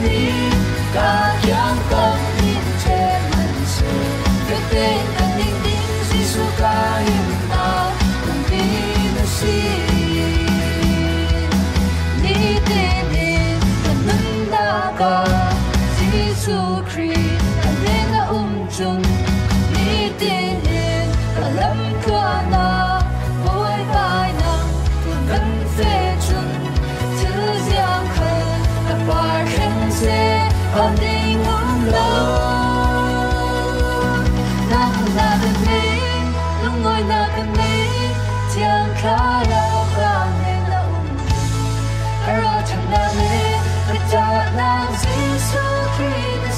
me. holding on low ta không ra được đi lúc ngồi na cần đi tiếng khá lâu nên lâu hãy ra chẳng na đi ta chẳng na dễ số khi ta